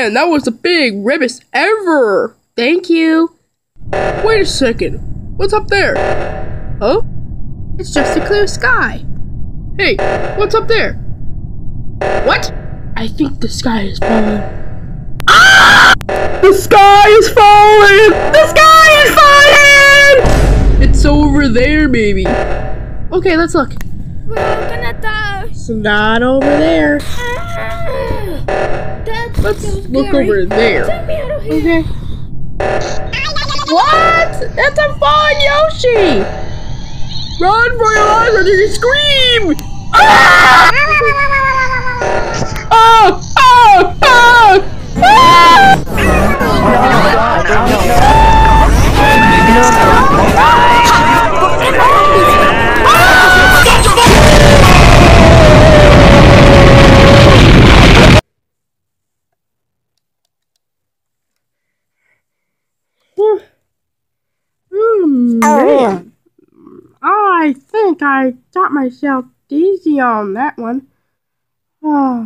Man, that was the big ribbis ever. Thank you. Wait a second. What's up there? Huh? It's just a clear sky. Hey, what's up there? What? I think the sky is falling. Ah! The sky is falling! The sky is falling! It's over there, baby. Okay, let's look. We're gonna die. It's not over there. That's Let's so look over there. Take me out of here. Okay. What? That's a fallen Yoshi! Run for your lives or you scream! Ah! think I got myself dizzy on that one. Oh.